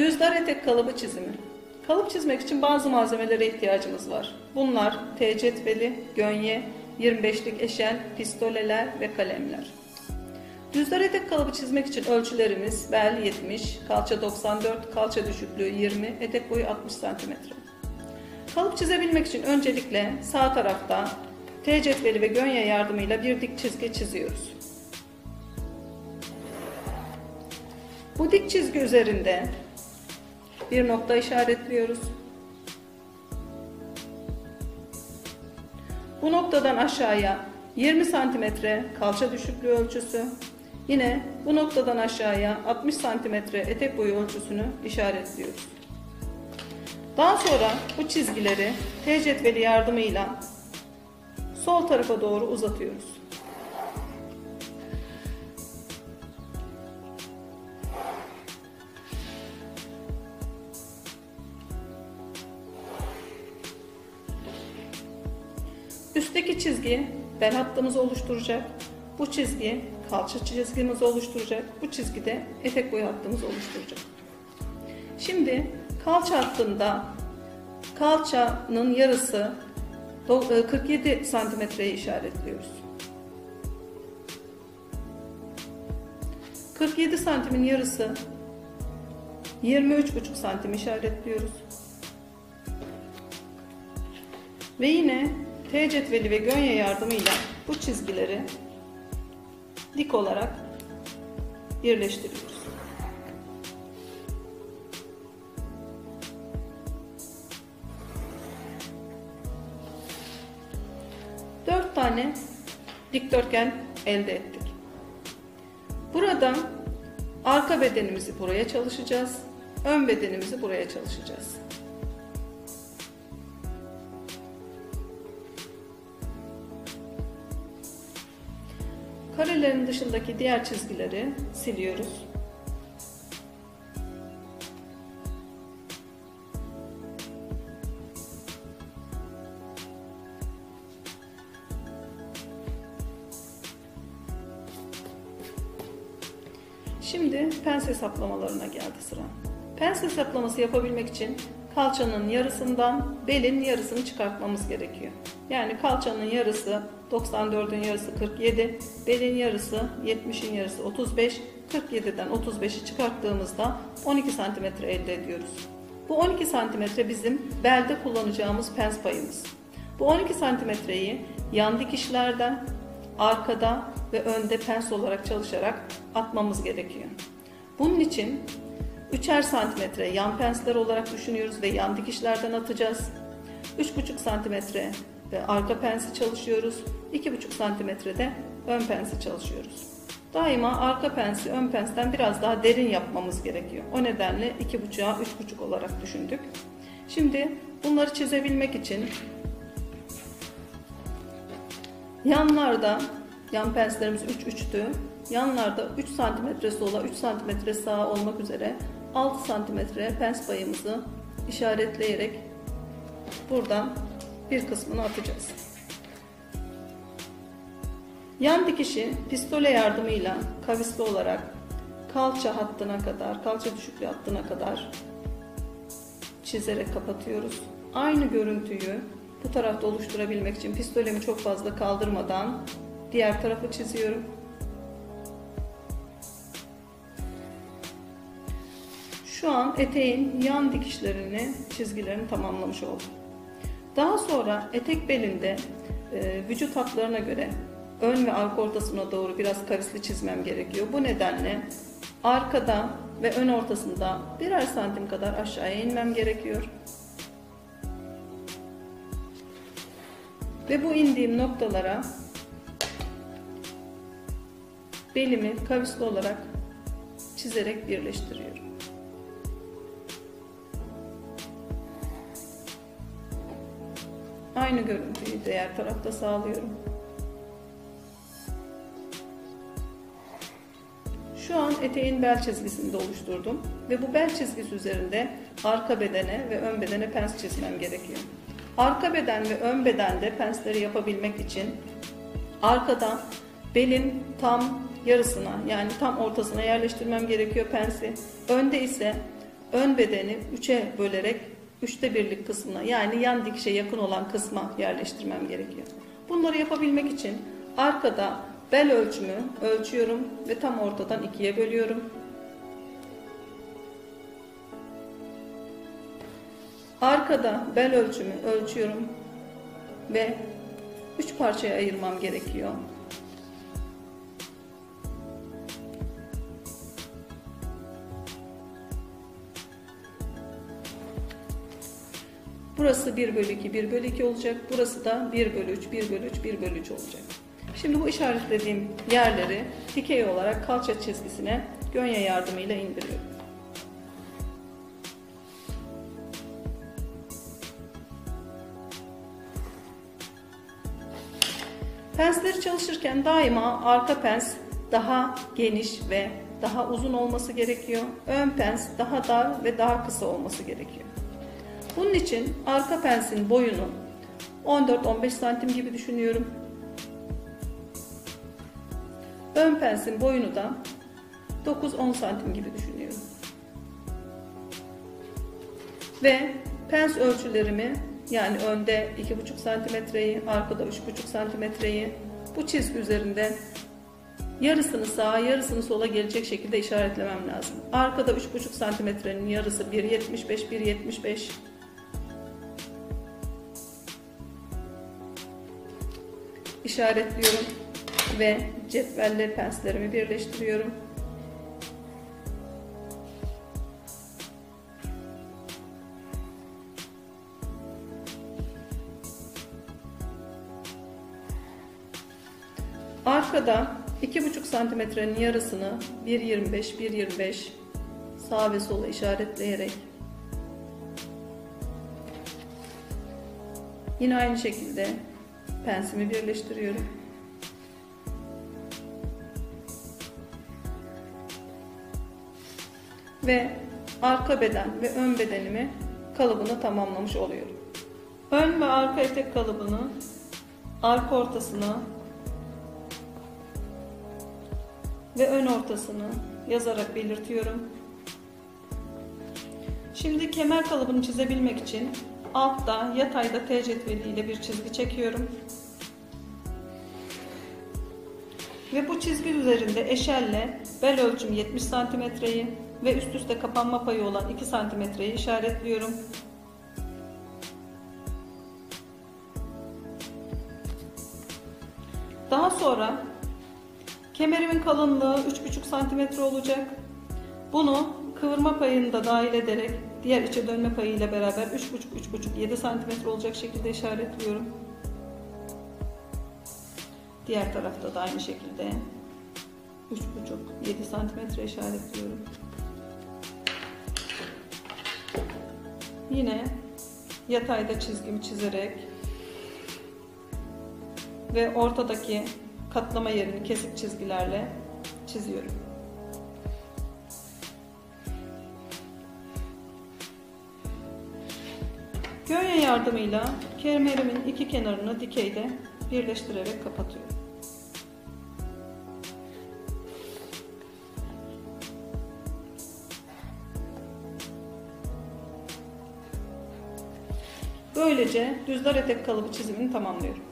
Düzdar etek kalıbı çizimi. Kalıp çizmek için bazı malzemelere ihtiyacımız var. Bunlar T cetveli, gönye, 25'lik eşel, pistoleler ve kalemler. Düzdar etek kalıbı çizmek için ölçülerimiz bel 70, kalça 94, kalça düşüklüğü 20, etek boyu 60 cm. Kalıp çizebilmek için öncelikle sağ tarafta T cetveli ve gönye yardımıyla bir dik çizgi çiziyoruz. Bu dik çizgi üzerinde bir nokta işaretliyoruz. Bu noktadan aşağıya 20 santimetre kalça düşüklüğü ölçüsü, yine bu noktadan aşağıya 60 santimetre etek boyu ölçüsünü işaretliyoruz. Daha sonra bu çizgileri T cetveli yardımıyla sol tarafa doğru uzatıyoruz. Üstteki çizgi bel hattımızı oluşturacak. Bu çizgi kalça çizgimizi oluşturacak. Bu çizgi de etek boyu hattımızı oluşturacak. Şimdi kalça hattında kalçanın yarısı 47 santimetreyi işaretliyoruz. 47 santimin yarısı 23,5 santim işaretliyoruz. Ve yine T cetveli ve gönye yardımıyla bu çizgileri dik olarak birleştiriyoruz. Dört tane dikdörtgen elde ettik. Burada arka bedenimizi buraya çalışacağız. Ön bedenimizi buraya çalışacağız. Karelerin dışındaki diğer çizgileri siliyoruz. Şimdi pens hesaplamalarına geldi sıra. Pens hesaplaması yapabilmek için kalçanın yarısından belin yarısını çıkartmamız gerekiyor. Yani kalçanın yarısı 94'ün yarısı 47, belin yarısı 70'in yarısı 35, 47'den 35'i çıkarttığımızda 12 santimetre elde ediyoruz. Bu 12 santimetre bizim belde kullanacağımız pens payımız. Bu 12 santimetreyi yan dikişlerden, arkada ve önde pens olarak çalışarak atmamız gerekiyor. Bunun için 3'er santimetre yan pensler olarak düşünüyoruz ve yan dikişlerden atacağız. 3,5 santimetre ve arka pensi çalışıyoruz. 2,5 santimetrede ön pensi çalışıyoruz. Daima arka pensi ön pensten biraz daha derin yapmamız gerekiyor. O nedenle 2,5'a 3,5 olarak düşündük. Şimdi bunları çizebilmek için yanlarda yan penslerimiz 3 3'tü. Yanlarda 3 cm sola 3 cm sağa olmak üzere 6 santimetre pens payımızı işaretleyerek buradan bir kısmını atacağız. Yan dikişi pistole yardımıyla kavisli olarak kalça hattına kadar, kalça düşüklüğü hattına kadar çizerek kapatıyoruz. Aynı görüntüyü bu tarafta oluşturabilmek için pistolemi çok fazla kaldırmadan diğer tarafı çiziyorum. Şu an eteğin yan dikişlerini, çizgilerini tamamlamış oldum. Daha sonra etek belinde e, vücut hatlarına göre ön ve arka ortasına doğru biraz kavisli çizmem gerekiyor. Bu nedenle arkada ve ön ortasında birer santim kadar aşağıya inmem gerekiyor. Ve bu indiğim noktalara belimi kavisli olarak çizerek birleştiriyorum. Aynı görüntüyü diğer tarafta sağlıyorum. Şu an eteğin bel çizgisini de oluşturdum ve bu bel çizgisi üzerinde arka bedene ve ön bedene pens çizmem gerekiyor. Arka beden ve ön bedende pensleri yapabilmek için arkada belin tam yarısına yani tam ortasına yerleştirmem gerekiyor pensi. Önde ise ön bedeni 3'e bölerek üçte birlik kısmına yani yan dikişe yakın olan kısma yerleştirmem gerekiyor. Bunları yapabilmek için arkada bel ölçümü ölçüyorum ve tam ortadan ikiye bölüyorum. Arkada bel ölçümü ölçüyorum ve üç parçaya ayırmam gerekiyor. Burası 1 bölü 2, 1 bölü 2 olacak. Burası da 1 bölü 3, 1 bölü 3, 1 bölü 3 olacak. Şimdi bu işaretlediğim yerleri dikey olarak kalça çizgisine gönye yardımıyla indiriyorum. Pensleri çalışırken daima arka pens daha geniş ve daha uzun olması gerekiyor. Ön pens daha dar ve daha kısa olması gerekiyor. Bunun için arka pensin boyunu 14-15 santim gibi düşünüyorum. Ön pensin boyunu da 9-10 santim gibi düşünüyorum. Ve pens ölçülerimi yani önde 2,5 santimetreyi, arkada 3,5 santimetreyi bu çizgi üzerinde yarısını sağa yarısını sola gelecek şekilde işaretlemem lazım. Arkada 3,5 santimetrenin yarısı 1.75 1.75 işaretliyorum ve cetvelle penslerimi birleştiriyorum. Arkada 2,5 santimetrenin yarısını 1.25 1.25 sağ ve sola işaretleyerek yine aynı şekilde pensimi birleştiriyorum. Ve arka beden ve ön bedenimi kalıbını tamamlamış oluyorum. Ön ve arka etek kalıbını arka ortasına ve ön ortasını yazarak belirtiyorum. Şimdi kemer kalıbını çizebilmek için altta yatayda T cetveliyle bir çizgi çekiyorum. Ve bu çizgi üzerinde eşelle bel ölçüm 70 santimetreyi ve üst üste kapanma payı olan 2 santimetreyi işaretliyorum. Daha sonra kemerimin kalınlığı 3,5 santimetre olacak. Bunu kıvırma payını da dahil ederek diğer içe dönme payı ile beraber 3,5-3,5-7 santimetre olacak şekilde işaretliyorum. Diğer tarafta da aynı şekilde 3,5-7 santimetre işaretliyorum. Yine yatayda çizgimi çizerek ve ortadaki katlama yerini kesik çizgilerle çiziyorum. Gönye yardımıyla kemerimin iki kenarını dikeyde birleştirerek kapatıyorum. Böylece düzler etek kalıbı çizimini tamamlıyorum.